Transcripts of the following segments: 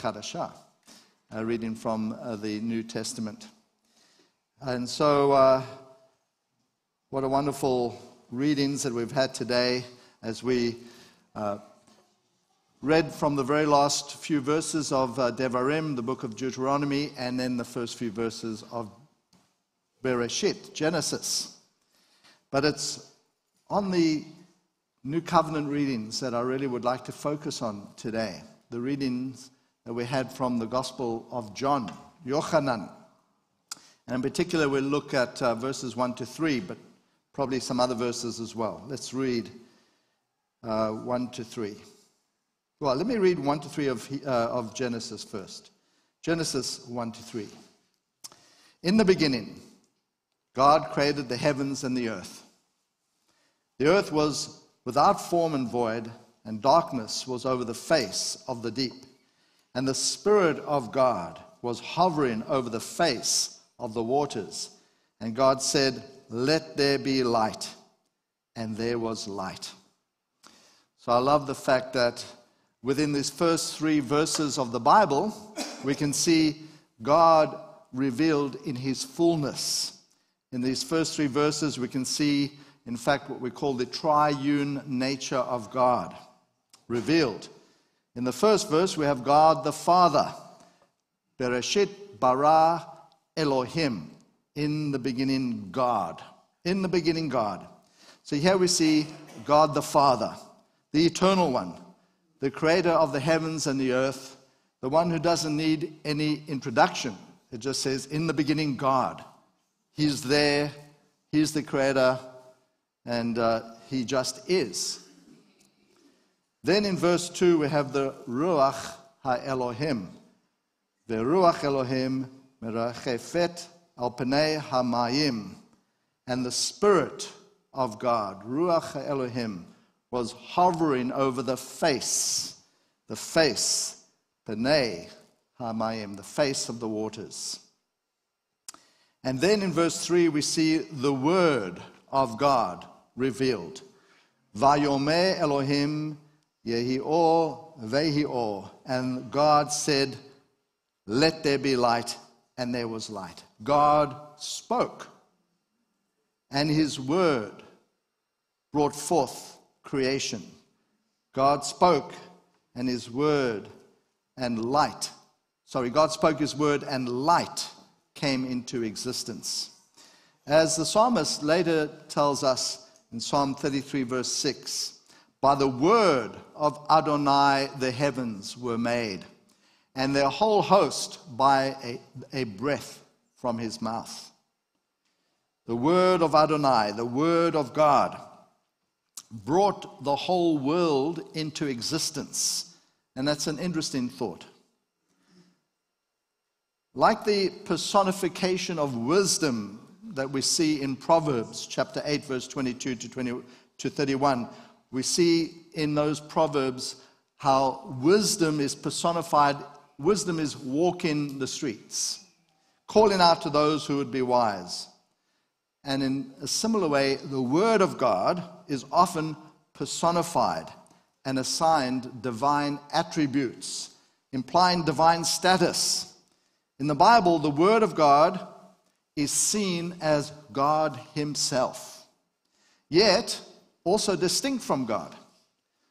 Chadashah, uh, reading from uh, the New Testament. And so, uh, what a wonderful readings that we've had today as we uh, read from the very last few verses of uh, Devarim, the book of Deuteronomy, and then the first few verses of Bereshit, Genesis. But it's on the New Covenant readings that I really would like to focus on today. The readings that we had from the Gospel of John, Yochanan. And in particular, we'll look at uh, verses 1 to 3, but probably some other verses as well. Let's read uh, 1 to 3. Well, let me read 1 to 3 of, uh, of Genesis first. Genesis 1 to 3. In the beginning, God created the heavens and the earth. The earth was without form and void, and darkness was over the face of the deep. And the Spirit of God was hovering over the face of the waters. And God said, Let there be light. And there was light. So I love the fact that within these first three verses of the Bible, we can see God revealed in his fullness. In these first three verses, we can see, in fact, what we call the triune nature of God revealed. In the first verse, we have God the Father. Bereshit bara Elohim. In the beginning, God. In the beginning, God. So here we see God the Father, the eternal one, the creator of the heavens and the earth, the one who doesn't need any introduction. It just says, In the beginning, God. He's there, He's the creator, and uh, He just is. Then in verse 2, we have the Ruach HaElohim. The Ruach Elohim merachefet al panei hamayim. And the Spirit of God, Ruach HaElohim, was hovering over the face, the face, Panei Hamayim, the face of the waters. And then in verse 3, we see the word of God revealed. Vayome Elohim Yehior Vehior. And God said, Let there be light, and there was light. God spoke, and his word brought forth creation. God spoke and his word and light. Sorry, God spoke his word and light came into existence. As the psalmist later tells us in Psalm 33, verse 6, by the word of Adonai the heavens were made, and their whole host by a, a breath from his mouth. The word of Adonai, the word of God brought the whole world into existence. And that's an interesting thought. Like the personification of wisdom that we see in Proverbs chapter 8, verse 22 to, 20, to 31, we see in those Proverbs how wisdom is personified. Wisdom is walking the streets, calling out to those who would be wise. And in a similar way, the Word of God is often personified and assigned divine attributes, implying divine status. In the Bible, the Word of God is seen as God Himself, yet also distinct from God.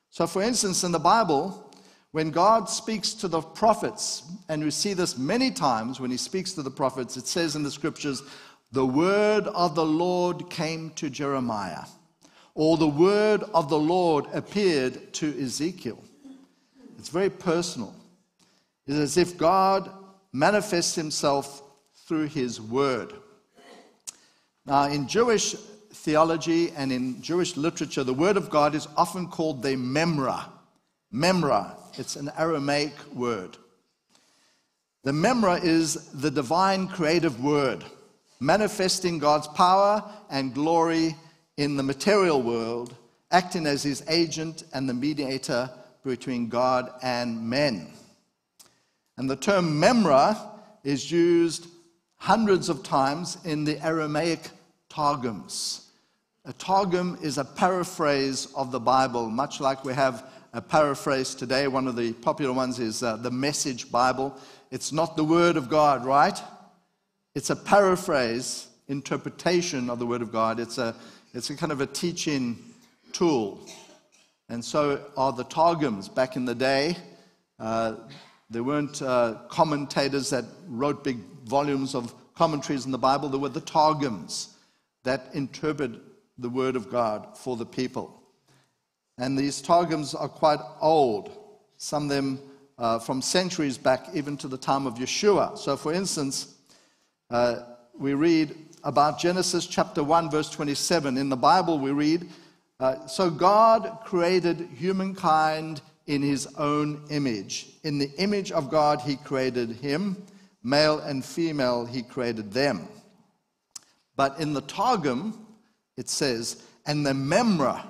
So, for instance, in the Bible, when God speaks to the prophets, and we see this many times when He speaks to the prophets, it says in the scriptures, the word of the Lord came to Jeremiah, or the word of the Lord appeared to Ezekiel. It's very personal. It's as if God manifests himself through his word. Now, in Jewish theology and in Jewish literature, the word of God is often called the memra. Memra, it's an Aramaic word. The memra is the divine creative word manifesting God's power and glory in the material world, acting as his agent and the mediator between God and men. And the term memra is used hundreds of times in the Aramaic Targums. A Targum is a paraphrase of the Bible, much like we have a paraphrase today. One of the popular ones is uh, the Message Bible. It's not the Word of God, right? It's a paraphrase interpretation of the Word of God. It's a, it's a kind of a teaching tool. And so are the Targums back in the day. Uh, there weren't uh, commentators that wrote big volumes of commentaries in the Bible. There were the Targums that interpret the Word of God for the people. And these Targums are quite old, some of them uh, from centuries back, even to the time of Yeshua. So, for instance, uh, we read about Genesis chapter 1, verse 27. In the Bible, we read, uh, So God created humankind in his own image. In the image of God, he created him. Male and female, he created them. But in the Targum, it says, And the Memra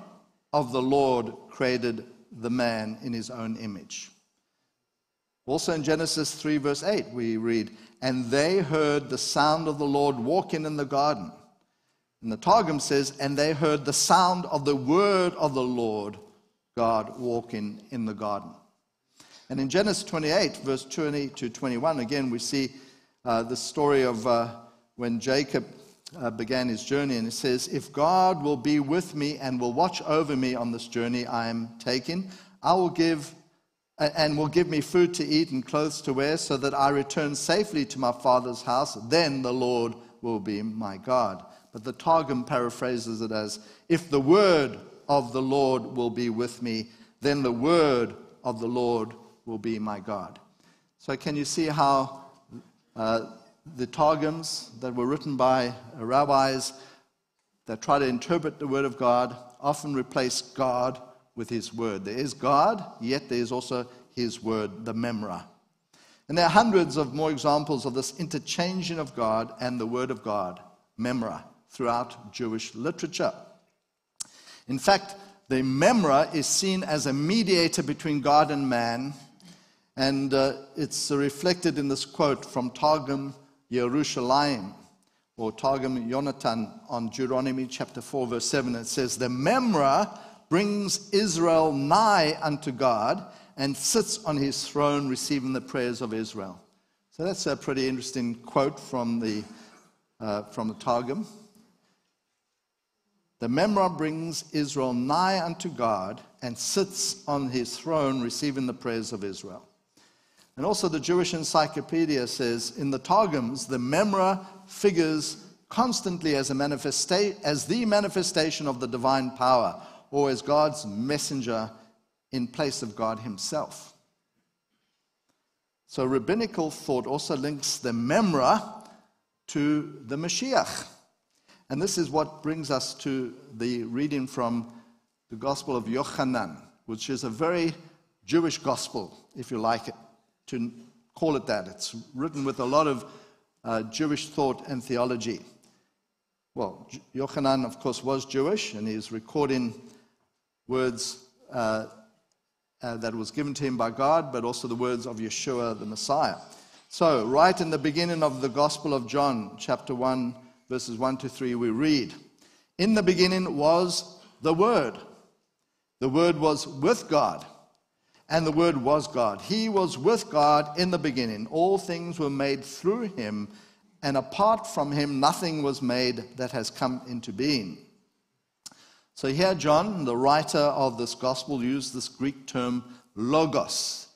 of the Lord created the man in his own image. Also in Genesis 3, verse 8, we read, And they heard the sound of the Lord walking in the garden. And the Targum says, And they heard the sound of the word of the Lord God walking in the garden. And in Genesis 28, verse 20 to 21, again, we see uh, the story of uh, when Jacob uh, began his journey. And it says, If God will be with me and will watch over me on this journey I am taking, I will give and will give me food to eat and clothes to wear so that I return safely to my father's house. Then the Lord will be my God. But the Targum paraphrases it as, If the word of the Lord will be with me, then the word of the Lord will be my God. So, can you see how uh, the Targums that were written by rabbis that try to interpret the Word of God often replace God with His Word. There is God, yet there is also His Word, the Memra. And there are hundreds of more examples of this interchanging of God and the Word of God, Memra, throughout Jewish literature. In fact, the Memra is seen as a mediator between God and man, and uh, it's reflected in this quote from Targum Yerushalayim, or Targum Yonatan on Deuteronomy chapter 4, verse 7. It says, The Memra brings Israel nigh unto God and sits on his throne receiving the prayers of Israel. So that's a pretty interesting quote from the, uh, from the Targum. The Memra brings Israel nigh unto God and sits on his throne receiving the prayers of Israel. And also, the Jewish Encyclopedia says in the Targums, the Memra figures constantly as, a manifesta- as the manifestation of the divine power or as God's messenger in place of God Himself. So, rabbinical thought also links the Memra to the Mashiach. And this is what brings us to the reading from the Gospel of Yochanan, which is a very Jewish gospel, if you like it to call it that. It's written with a lot of uh, Jewish thought and theology. Well, Yochanan, of course, was Jewish, and he's recording words uh, uh, that was given to him by God, but also the words of Yeshua the Messiah. So, right in the beginning of the Gospel of John, chapter 1, verses 1 to 3, we read In the beginning was the Word. The Word was with God and the Word was God. He was with God in the beginning. All things were made through him, and apart from him, nothing was made that has come into being. So here, John, the writer of this gospel, used this Greek term logos.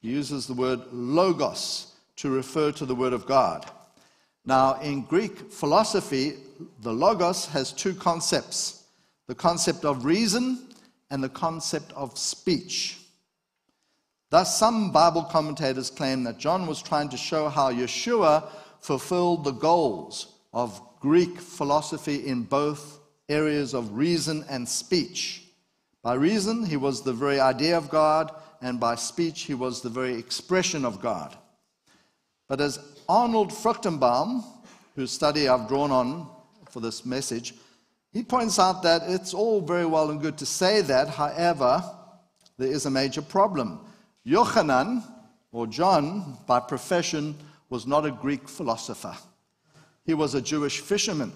He uses the word logos to refer to the Word of God. Now, in Greek philosophy, the logos has two concepts the concept of reason and the concept of speech. Thus, some Bible commentators claim that John was trying to show how Yeshua fulfilled the goals of Greek philosophy in both areas of reason and speech. By reason, he was the very idea of God, and by speech, he was the very expression of God. But as Arnold Fruchtenbaum, whose study I've drawn on for this message, he points out that it's all very well and good to say that, however, there is a major problem. Yochanan, or John, by profession, was not a Greek philosopher. He was a Jewish fisherman.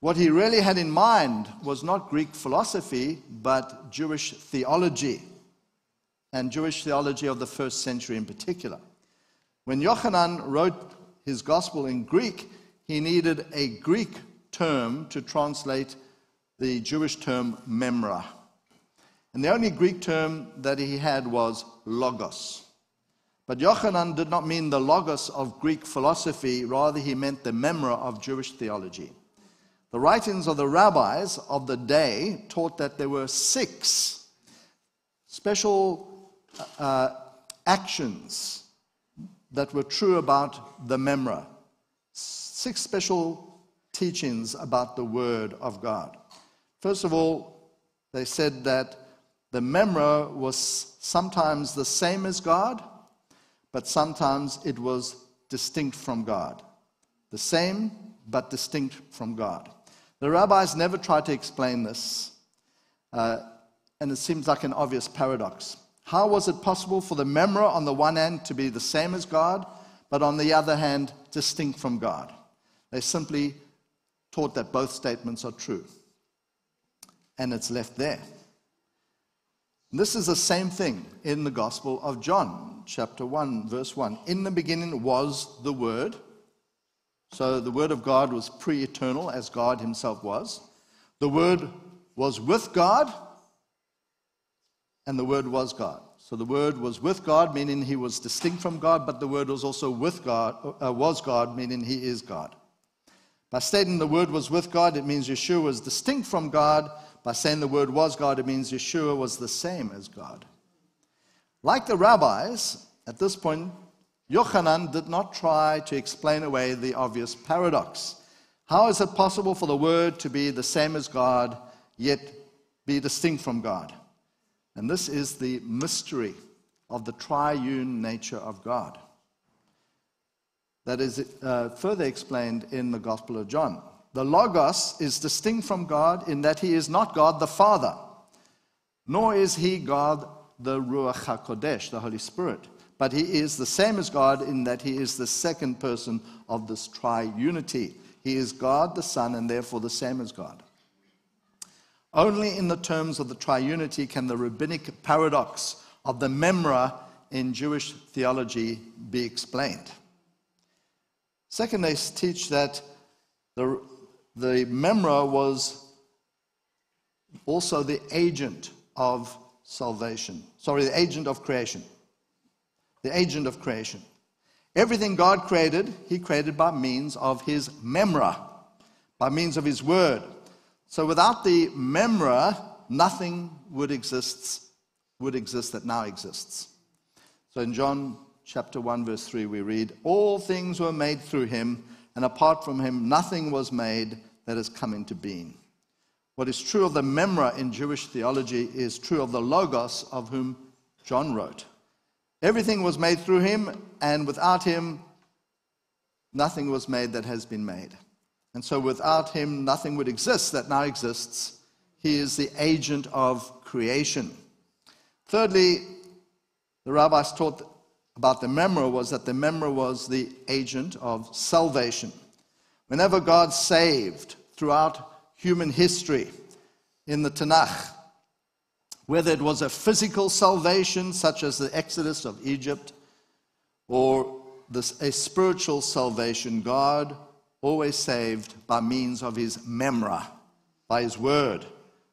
What he really had in mind was not Greek philosophy, but Jewish theology, and Jewish theology of the first century in particular. When Yochanan wrote his gospel in Greek, he needed a Greek term to translate the Jewish term memra. And the only Greek term that he had was logos. But Yochanan did not mean the logos of Greek philosophy, rather, he meant the memra of Jewish theology. The writings of the rabbis of the day taught that there were six special uh, actions that were true about the memra, six special teachings about the Word of God. First of all, they said that the memra was sometimes the same as God, but sometimes it was distinct from God. The same, but distinct from God. The rabbis never tried to explain this, uh, and it seems like an obvious paradox. How was it possible for the memra on the one hand to be the same as God, but on the other hand, distinct from God? They simply taught that both statements are true. And it's left there. This is the same thing in the Gospel of John, chapter 1, verse 1. In the beginning was the Word. So the Word of God was pre eternal, as God Himself was. The Word was with God, and the Word was God. So the Word was with God, meaning He was distinct from God, but the Word was also with God, uh, was God, meaning He is God. By stating the Word was with God, it means Yeshua was distinct from God by saying the word was God, it means Yeshua was the same as God. Like the rabbis, at this point, Yochanan did not try to explain away the obvious paradox. How is it possible for the Word to be the same as God, yet be distinct from God? And this is the mystery of the triune nature of God. That is uh, further explained in the Gospel of John. The Logos is distinct from God in that he is not God the Father, nor is he God the Ruach HaKodesh, the Holy Spirit, but he is the same as God in that he is the second person of this triunity. He is God the Son and therefore the same as God. Only in the terms of the triunity can the rabbinic paradox of the memra in Jewish theology be explained. Second, they teach that the the memra was also the agent of salvation. Sorry, the agent of creation. The agent of creation. Everything God created, He created by means of His memra, by means of His word. So without the memra, nothing would exist, would exist that now exists. So in John chapter 1, verse 3, we read, All things were made through Him, and apart from Him, nothing was made that has come into being. What is true of the Memra in Jewish theology is true of the Logos of whom John wrote. Everything was made through him, and without him, nothing was made that has been made. And so, without him, nothing would exist that now exists. He is the agent of creation. Thirdly, the rabbis taught about the Memra was that the Memra was the agent of salvation. Whenever God saved throughout human history in the Tanakh, whether it was a physical salvation, such as the exodus of Egypt, or this, a spiritual salvation, God always saved by means of his memra, by his word.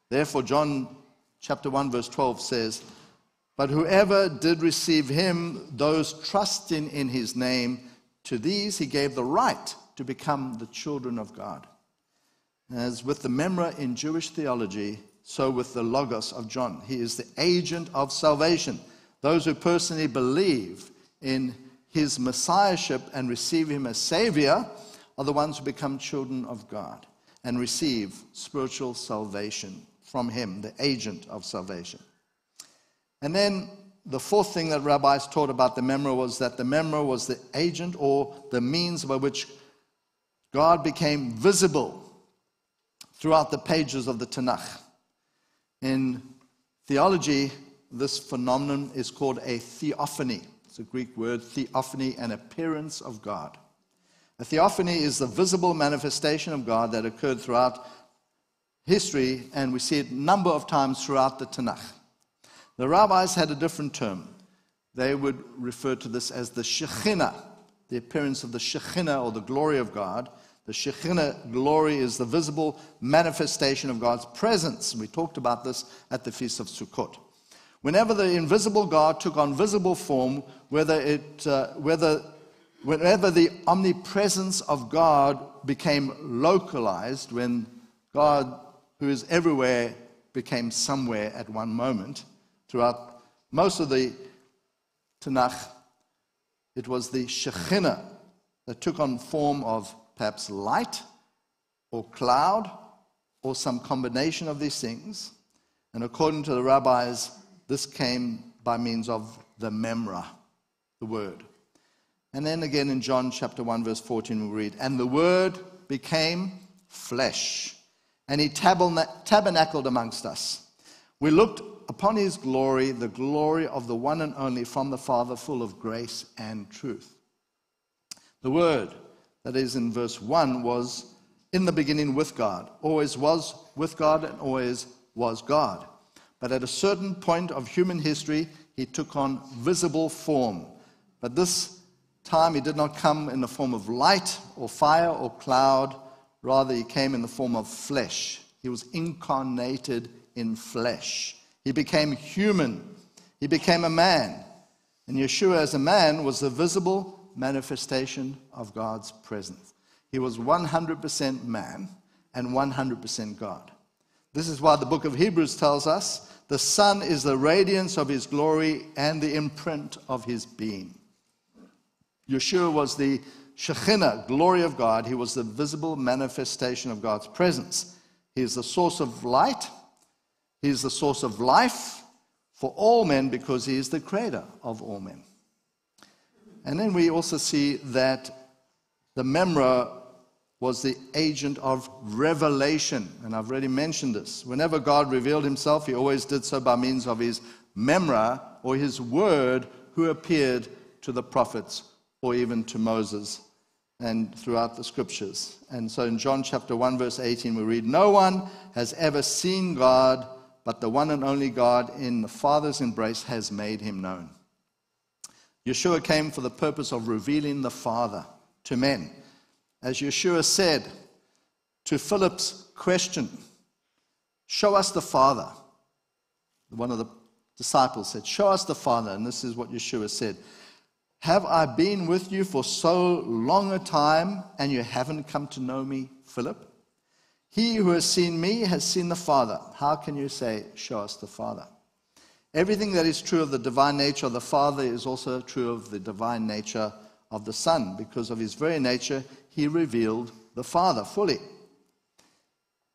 Therefore, John chapter 1, verse 12 says, But whoever did receive him, those trusting in his name, to these he gave the right to become the children of God. As with the Memra in Jewish theology, so with the Logos of John. He is the agent of salvation. Those who personally believe in his messiahship and receive him as Savior are the ones who become children of God and receive spiritual salvation from him, the agent of salvation. And then the fourth thing that rabbis taught about the Memra was that the Memra was the agent or the means by which God became visible throughout the pages of the Tanakh. In theology, this phenomenon is called a theophany. It's a Greek word, theophany, an appearance of God. A theophany is the visible manifestation of God that occurred throughout history, and we see it a number of times throughout the Tanakh. The rabbis had a different term. They would refer to this as the Shekhinah, the appearance of the Shekhinah or the glory of God. The Shekhinah glory is the visible manifestation of God's presence. We talked about this at the Feast of Sukkot. Whenever the invisible God took on visible form, whether it, uh, whether, whenever the omnipresence of God became localized, when God, who is everywhere, became somewhere at one moment, throughout most of the Tanakh, it was the Shekhinah that took on form of perhaps light or cloud or some combination of these things. And according to the rabbis, this came by means of the memra, the word. And then again in John chapter 1, verse 14, we read, And the word became flesh, and he tabernacled amongst us. We looked upon his glory, the glory of the one and only from the Father, full of grace and truth. The word that is in verse 1 was in the beginning with God, always was with God, and always was God. But at a certain point of human history, he took on visible form. But this time he did not come in the form of light or fire or cloud, rather, he came in the form of flesh. He was incarnated in flesh. He became human. He became a man. And Yeshua, as a man, was the visible manifestation of God's presence. He was 100% man and 100% God. This is why the book of Hebrews tells us the Son is the radiance of his glory and the imprint of his being. Yeshua was the Shekhinah, glory of God. He was the visible manifestation of God's presence. He is the source of light he is the source of life for all men because he is the creator of all men. And then we also see that the Memra was the agent of revelation. And I've already mentioned this. Whenever God revealed himself, he always did so by means of his Memra or his word who appeared to the prophets or even to Moses and throughout the scriptures. And so in John chapter 1, verse 18, we read, No one has ever seen God but the one and only God in the Father's embrace has made him known. Yeshua came for the purpose of revealing the Father to men. As Yeshua said to Philip's question, Show us the Father. One of the disciples said, Show us the Father. And this is what Yeshua said Have I been with you for so long a time and you haven't come to know me, Philip? He who has seen me has seen the Father. How can you say, Show us the Father? Everything that is true of the divine nature of the Father is also true of the divine nature of the Son. Because of his very nature, he revealed the Father fully.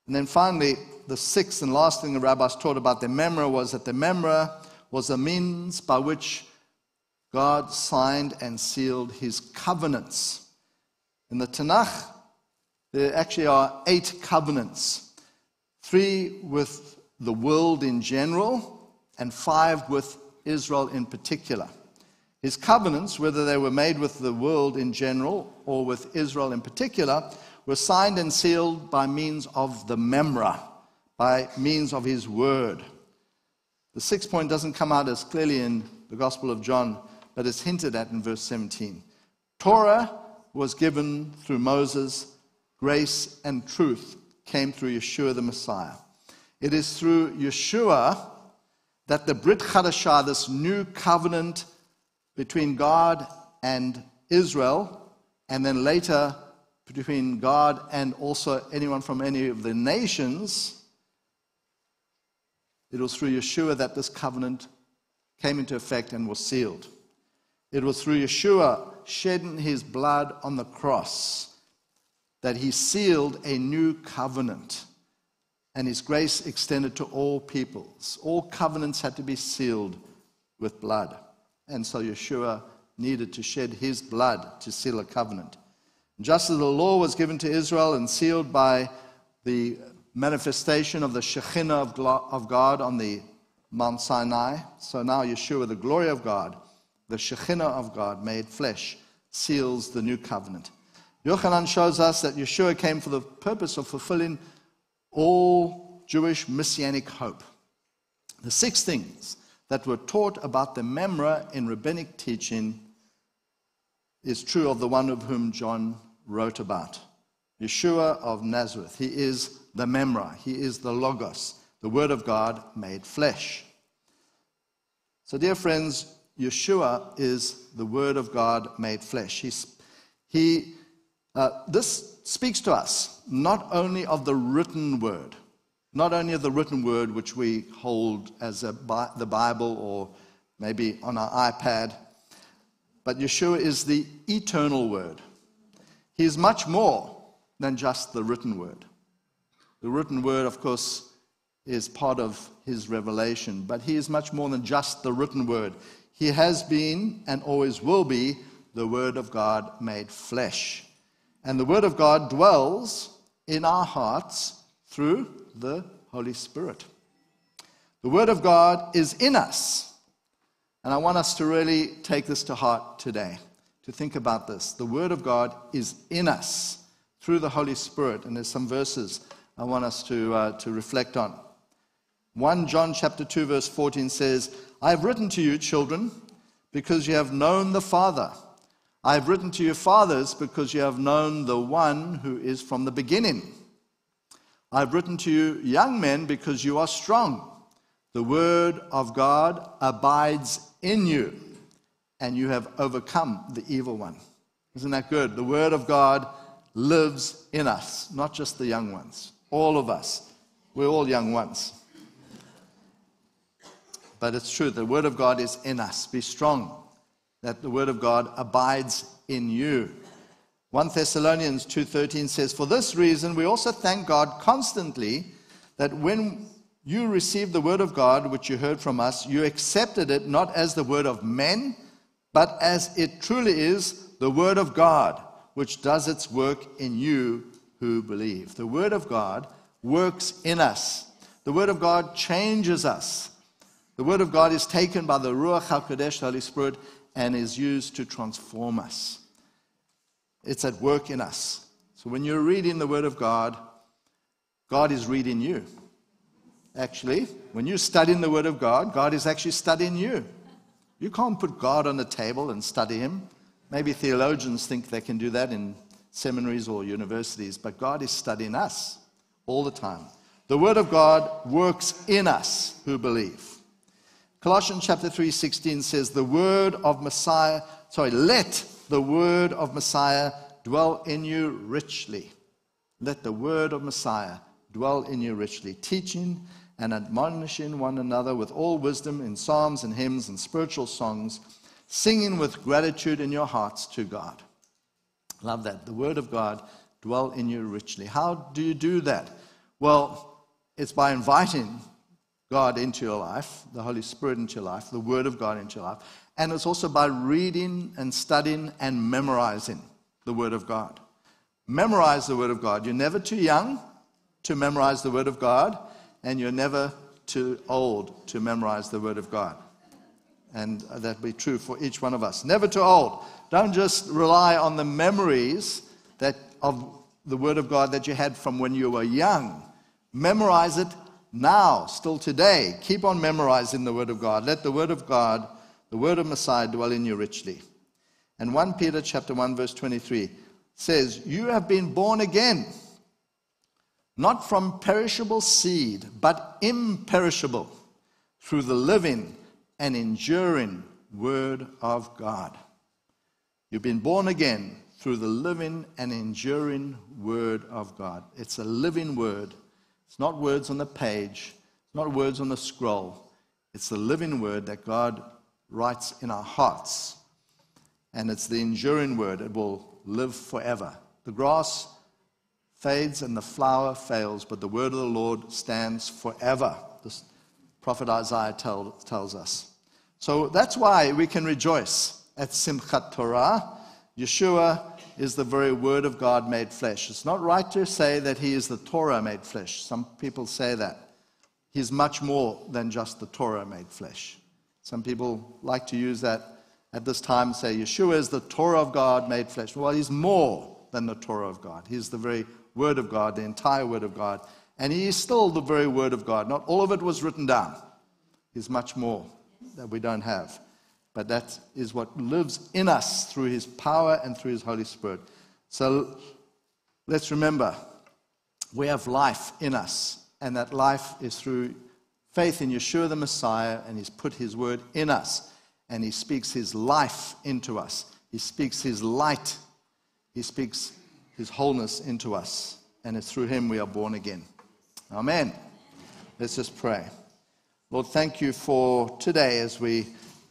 And then finally, the sixth and last thing the rabbis taught about the Memra was that the Memra was a means by which God signed and sealed his covenants. In the Tanakh, there actually are eight covenants three with the world in general, and five with Israel in particular. His covenants, whether they were made with the world in general or with Israel in particular, were signed and sealed by means of the Memra, by means of his word. The sixth point doesn't come out as clearly in the Gospel of John, but is hinted at in verse 17. Torah was given through Moses, grace and truth came through Yeshua the Messiah. It is through Yeshua that the Brit Chadashah, this new covenant between God and Israel, and then later between God and also anyone from any of the nations, it was through Yeshua that this covenant came into effect and was sealed. It was through Yeshua shedding his blood on the cross that he sealed a new covenant and his grace extended to all peoples. All covenants had to be sealed with blood. And so Yeshua needed to shed his blood to seal a covenant. Just as the law was given to Israel and sealed by the manifestation of the Shekhinah of God on the Mount Sinai, so now Yeshua, the glory of God, the Shekhinah of God made flesh, seals the new covenant. Yochanan shows us that Yeshua came for the purpose of fulfilling all Jewish messianic hope. The six things that were taught about the Memra in rabbinic teaching is true of the one of whom John wrote about Yeshua of Nazareth. He is the Memra, he is the Logos, the Word of God made flesh. So, dear friends, Yeshua is the Word of God made flesh. He's, he, uh, this speaks to us not only of the written Word, not only of the written Word which we hold as a, the Bible or maybe on our iPad, but Yeshua is the eternal Word. He is much more than just the written Word. The written Word, of course, is part of his revelation, but he is much more than just the written Word. He has been and always will be the Word of God made flesh. And the Word of God dwells in our hearts through the Holy Spirit. The Word of God is in us. And I want us to really take this to heart today, to think about this. The Word of God is in us through the Holy Spirit. And there's some verses I want us to, uh, to reflect on. 1 John chapter 2 verse 14 says, I have written to you, children, because you have known the Father. I have written to you, fathers, because you have known the one who is from the beginning. I have written to you, young men, because you are strong. The word of God abides in you, and you have overcome the evil one. Isn't that good? The word of God lives in us, not just the young ones, all of us. We're all young ones. But it's true, the Word of God is in us. Be strong, that the Word of God abides in you. 1 Thessalonians 2:13 says, "For this reason we also thank God constantly that when you received the word of God which you heard from us, you accepted it not as the word of men, but as it truly is, the word of God, which does its work in you who believe." The word of God works in us. The word of God changes us. The Word of God is taken by the Ruach HaKodesh, the Holy Spirit, and is used to transform us. It's at work in us. So when you're reading the Word of God, God is reading you. Actually, when you're studying the Word of God, God is actually studying you. You can't put God on the table and study Him. Maybe theologians think they can do that in seminaries or universities, but God is studying us all the time. The Word of God works in us who believe. Colossians chapter 3:16 says the word of Messiah, sorry, let the word of Messiah dwell in you richly. Let the word of Messiah dwell in you richly, teaching and admonishing one another with all wisdom in psalms and hymns and spiritual songs, singing with gratitude in your hearts to God. Love that. The word of God dwell in you richly. How do you do that? Well, it's by inviting God into your life, the Holy Spirit into your life, the Word of God into your life. And it's also by reading and studying and memorizing the Word of God. Memorize the Word of God. You're never too young to memorize the Word of God, and you're never too old to memorize the Word of God. And that be true for each one of us. Never too old. Don't just rely on the memories that, of the Word of God that you had from when you were young. Memorize it now, still today, keep on memorizing the Word of God. Let the Word of God, the Word of Messiah, dwell in you richly. And 1 Peter chapter 1, verse 23 says, You have been born again, not from perishable seed, but imperishable, through the living and enduring Word of God. You've been born again through the living and enduring Word of God. It's a living Word it's not words on the page, it's not words on the scroll. It's the living word that God writes in our hearts. And it's the enduring word. It will live forever. The grass fades and the flower fails, but the word of the Lord stands forever. This prophet Isaiah tell, tells us. So that's why we can rejoice at Simchat Torah. Yeshua is the very Word of God made flesh. It's not right to say that He is the Torah made flesh. Some people say that. He's much more than just the Torah made flesh. Some people like to use that at this time, say Yeshua is the Torah of God made flesh. Well, He's more than the Torah of God. He's the very Word of God, the entire Word of God. And He is still the very Word of God. Not all of it was written down, He's much more that we don't have. But that is what lives in us through His power and through His Holy Spirit. So let's remember we have life in us, and that life is through faith in Yeshua the Messiah, and He's put His word in us, and He speaks His life into us. He speaks His light, He speaks His wholeness into us, and it's through Him we are born again. Amen. Let's just pray. Lord, thank you for today as we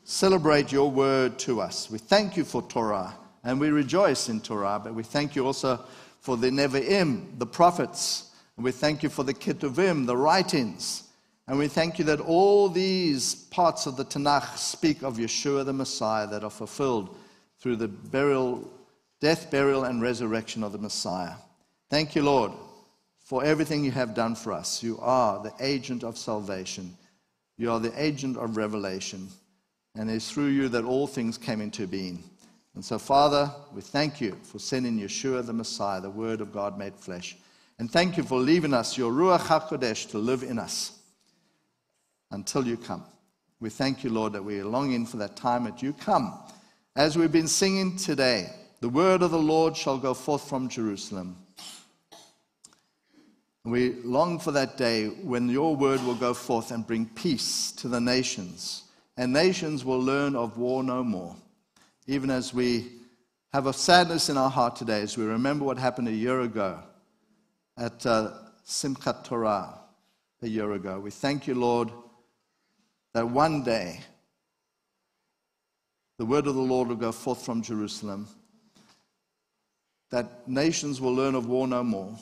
celebrate your word to us. We thank you for Torah, and we rejoice in Torah, but we thank you also for the Nevi'im, the prophets, and we thank you for the Ketuvim, the writings and we thank you that all these parts of the Tanakh speak of Yeshua the Messiah that are fulfilled through the burial, death, burial, and resurrection of the Messiah. Thank you, Lord, for everything you have done for us. You are the agent of salvation, you are the agent of revelation, and it's through you that all things came into being. And so, Father, we thank you for sending Yeshua the Messiah, the Word of God made flesh. And thank you for leaving us your Ruach HaKodesh to live in us until you come. We thank you, Lord, that we are longing for that time that you come. As we've been singing today, the word of the Lord shall go forth from Jerusalem. We long for that day when your word will go forth and bring peace to the nations, and nations will learn of war no more. Even as we have a sadness in our heart today, as we remember what happened a year ago at uh, Simchat Torah, a year ago. We thank you, Lord that one day the word of the Lord will go forth from Jerusalem, that nations will learn of war no more.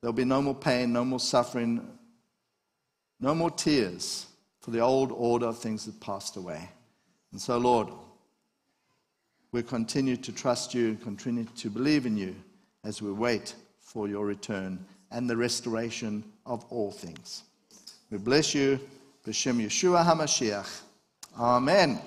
There'll be no more pain, no more suffering, no more tears for the old order of things that passed away. And so, Lord, we continue to trust you and continue to believe in you as we wait for your return and the restoration of all things. We bless you. B'Shem Yeshua HaMashiach. Amen.